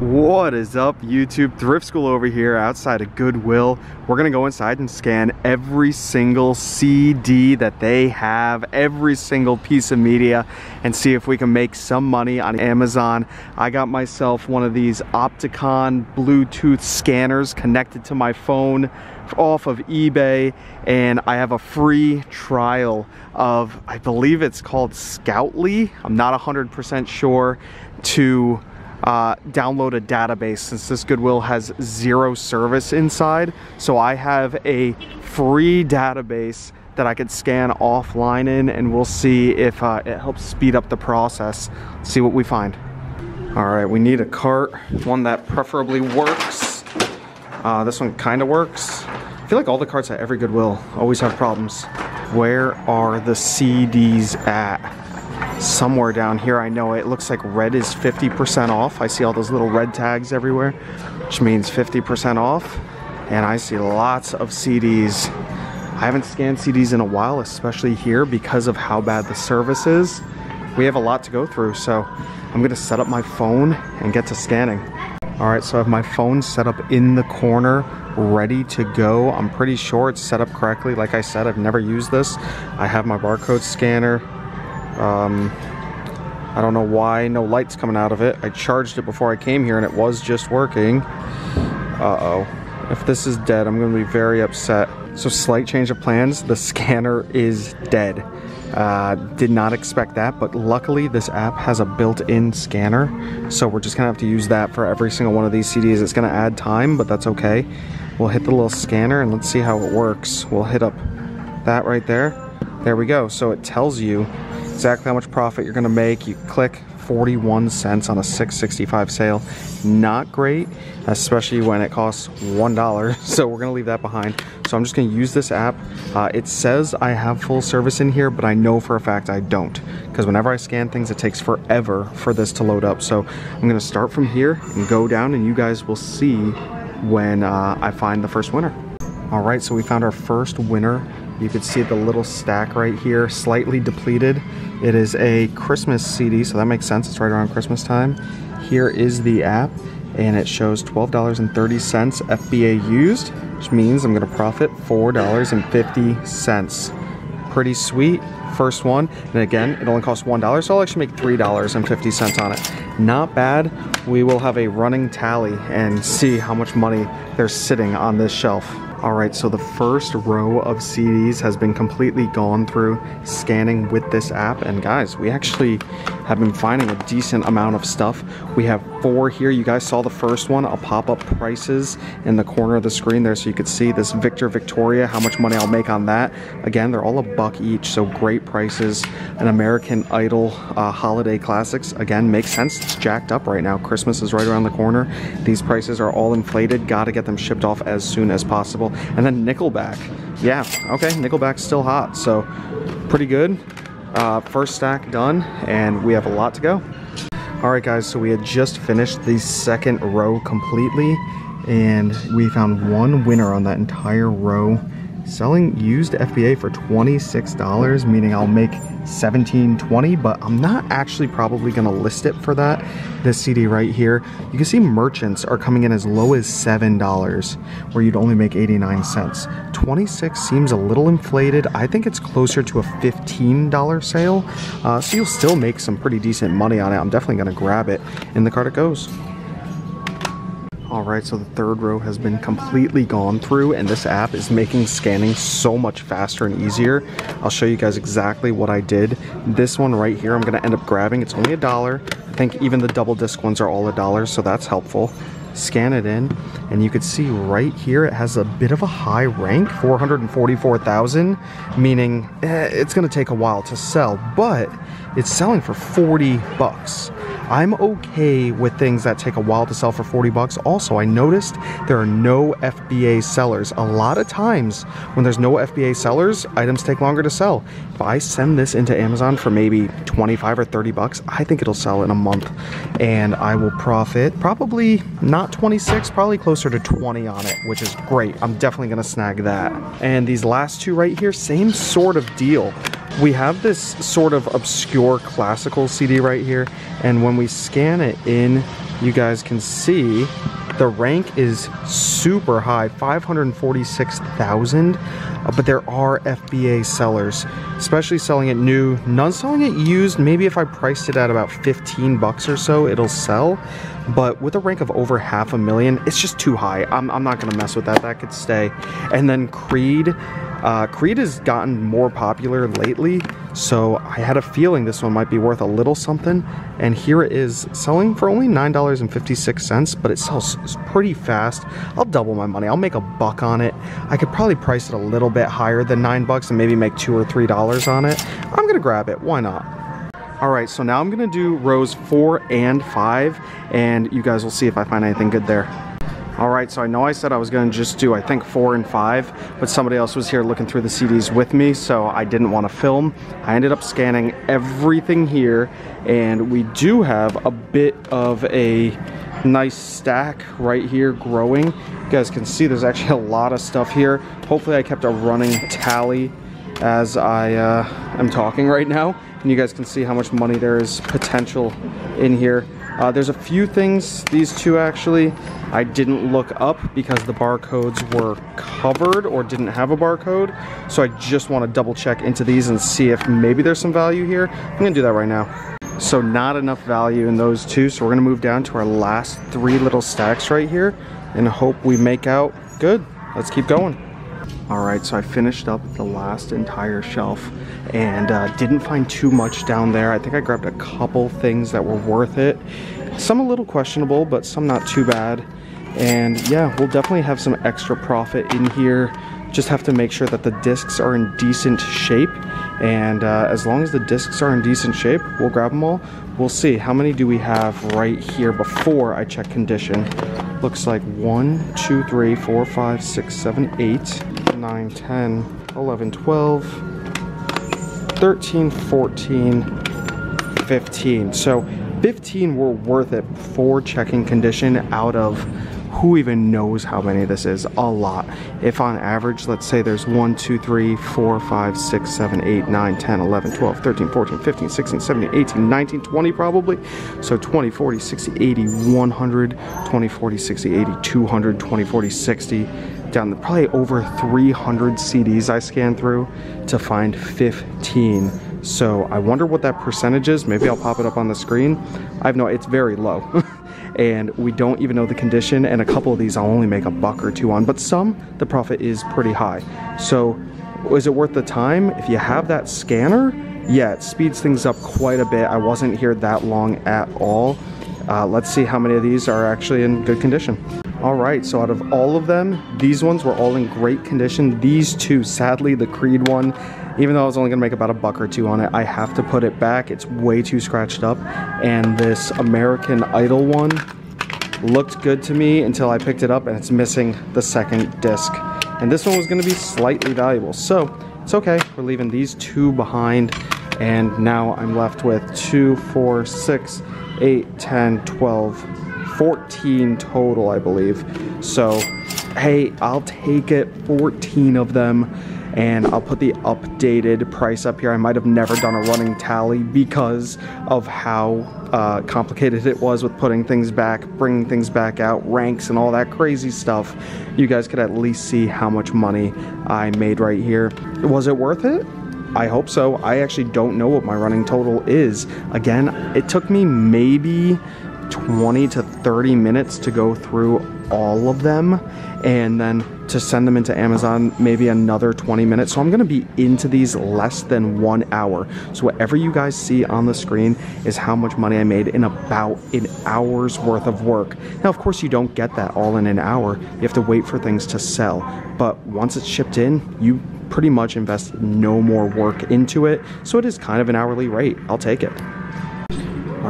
What is up YouTube? Thrift School over here outside of Goodwill. We're gonna go inside and scan every single CD that they have, every single piece of media and see if we can make some money on Amazon. I got myself one of these Opticon Bluetooth scanners connected to my phone off of eBay and I have a free trial of, I believe it's called Scoutly. I'm not 100% sure to uh, download a database since this Goodwill has zero service inside. So I have a free database that I could scan offline in and we'll see if uh, it helps speed up the process. See what we find. All right, we need a cart, one that preferably works. Uh, this one kind of works. I feel like all the carts at every Goodwill always have problems. Where are the CDs at? Somewhere down here. I know it looks like red is 50% off. I see all those little red tags everywhere, which means 50% off. And I see lots of CDs. I haven't scanned CDs in a while, especially here because of how bad the service is. We have a lot to go through, so I'm gonna set up my phone and get to scanning. All right, so I have my phone set up in the corner, ready to go. I'm pretty sure it's set up correctly. Like I said, I've never used this. I have my barcode scanner, um, I don't know why no light's coming out of it. I charged it before I came here and it was just working. Uh-oh. If this is dead, I'm to be very upset. So slight change of plans. The scanner is dead. Uh, did not expect that, but luckily this app has a built-in scanner. So we're just to have to use that for every single one of these CDs. It's to add time, but that's okay. We'll hit the little scanner and let's see how it works. We'll hit up that right there. There we go. So it tells you exactly how much profit you're gonna make. You click 41 cents on a 665 sale. Not great, especially when it costs $1. So we're gonna leave that behind. So I'm just gonna use this app. Uh, it says I have full service in here, but I know for a fact I don't. Because whenever I scan things, it takes forever for this to load up. So I'm gonna start from here and go down and you guys will see when uh, I find the first winner. All right, so we found our first winner. You can see the little stack right here, slightly depleted. It is a Christmas CD, so that makes sense. It's right around Christmas time. Here is the app, and it shows $12.30 FBA used, which means I'm gonna profit $4.50. Pretty sweet, first one. And again, it only costs $1, so I'll actually make $3.50 on it. Not bad. We will have a running tally and see how much money there's sitting on this shelf. All right, so the first row of CDs has been completely gone through scanning with this app. And guys, we actually have been finding a decent amount of stuff. We have four here. You guys saw the first one. I'll pop up prices in the corner of the screen there so you could see this Victor Victoria, how much money I'll make on that. Again, they're all a buck each, so great prices. An American Idol uh, Holiday Classics, again, makes sense. It's jacked up right now. Christmas is right around the corner. These prices are all inflated. Got to get them shipped off as soon as possible. And then Nickelback. Yeah, okay, Nickelback's still hot, so pretty good. Uh, first stack done, and we have a lot to go. All right, guys, so we had just finished the second row completely, and we found one winner on that entire row selling used FBA for $26, meaning I'll make 1720 but I'm not actually probably gonna list it for that this CD right here. You can see merchants are coming in as low as seven dollars where you'd only make 89 cents. 26 seems a little inflated. I think it's closer to a $15 sale. Uh, so you'll still make some pretty decent money on it. I'm definitely gonna grab it in the cart it goes Alright, so the third row has been completely gone through and this app is making scanning so much faster and easier. I'll show you guys exactly what I did. This one right here I'm to end up grabbing. It's only a dollar. I think even the double disc ones are all a dollar, so that's helpful. Scan it in and you can see right here it has a bit of a high rank, 444,000, meaning eh, it's to take a while to sell, but it's selling for 40 bucks. I'm okay with things that take a while to sell for 40 bucks. Also, I noticed there are no FBA sellers. A lot of times when there's no FBA sellers, items take longer to sell. If I send this into Amazon for maybe 25 or 30 bucks, I think it'll sell in a month and I will profit probably not 26, probably closer to 20 on it, which is great. I'm definitely gonna snag that. And these last two right here, same sort of deal we have this sort of obscure classical CD right here, and when we scan it in you guys can see the rank is super high, 546,000, uh, but there are FBA sellers, especially selling it new, none selling it used. Maybe if I priced it at about 15 bucks or so, it'll sell. But with a rank of over half a million, it's just too high. I'm, I'm not gonna mess with that, that could stay. And then Creed, uh, Creed has gotten more popular lately, so I had a feeling this one might be worth a little something. And here it is, selling for only $9.56, but it sells pretty fast. I'll double my money. I'll make a buck on it. I could probably price it a little bit higher than nine bucks and maybe make two or three dollars on it. I'm gonna grab it. Why not? All right, so now I'm gonna do rows four and five, and you guys will see if I find anything good there. All right, so I know I said I was gonna just do, I think four and five, but somebody else was here looking through the CDs with me, so I didn't wanna film. I ended up scanning everything here, and we do have a bit of a nice stack right here growing. You guys can see there's actually a lot of stuff here. Hopefully I kept a running tally as I uh, am talking right now. And you guys can see how much money there is potential in here. Uh, there's a few things, these two actually, I didn't look up because the barcodes were covered or didn't have a barcode. So I just want to double check into these and see if maybe there's some value here. I'm going to do that right now. So not enough value in those two. So we're going to move down to our last three little stacks right here and hope we make out good. Let's keep going. All right, so I finished up the last entire shelf and uh, didn't find too much down there. I think I grabbed a couple things that were worth it. Some a little questionable, but some not too bad. And yeah, we'll definitely have some extra profit in here. Just have to make sure that the discs are in decent shape. And uh, as long as the discs are in decent shape, we'll grab them all. We'll see. How many do we have right here before I check condition? Looks like 1, 2, 3, 4, 5, 6, 7, 8, 9, 10, 11, 12, 13, 14, 15. So 15 were worth it for checking condition out of who even knows how many this is. A lot. If on average let's say there's 1 2 3 4 5 6 7 8 9 10 11 12 13 14 15 16 17 18 19 20 probably. So 20 40 60 80 100 20 40 60 80 200 20 40 60 down the probably over 300 CDs I scanned through to find 15 so I wonder what that percentage is. Maybe I'll pop it up on the screen. I have no, it's very low. and we don't even know the condition and a couple of these I'll only make a buck or two on, but some the profit is pretty high. So is it worth the time? If you have that scanner, yeah, it speeds things up quite a bit. I wasn't here that long at all. Uh, let's see how many of these are actually in good condition. All right, so out of all of them, these ones were all in great condition. These two, sadly, the Creed one, even though I was only gonna make about a buck or two on it, I have to put it back. It's way too scratched up. And this American Idol one looked good to me until I picked it up and it's missing the second disc. And this one was gonna be slightly valuable. So it's okay, we're leaving these two behind. And now I'm left with two, four, six, eight, 10, 12, 14 total, I believe. So, hey, I'll take it, 14 of them, and I'll put the updated price up here. I might have never done a running tally because of how uh, complicated it was with putting things back, bringing things back out, ranks, and all that crazy stuff. You guys could at least see how much money I made right here. Was it worth it? I hope so. I actually don't know what my running total is. Again, it took me maybe 20 to 30 minutes to go through all of them and then to send them into Amazon maybe another 20 minutes. So I'm gonna be into these less than one hour. So whatever you guys see on the screen is how much money I made in about an hour's worth of work. Now, of course, you don't get that all in an hour. You have to wait for things to sell. But once it's shipped in, you pretty much invest no more work into it. So it is kind of an hourly rate. I'll take it.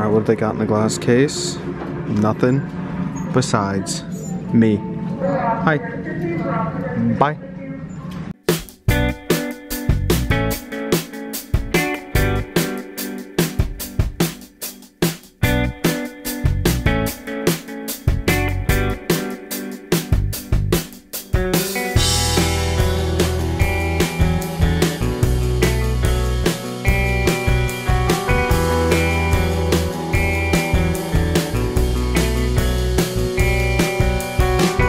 All right, what have they got in the glass case? Nothing besides me. Hi. Bye.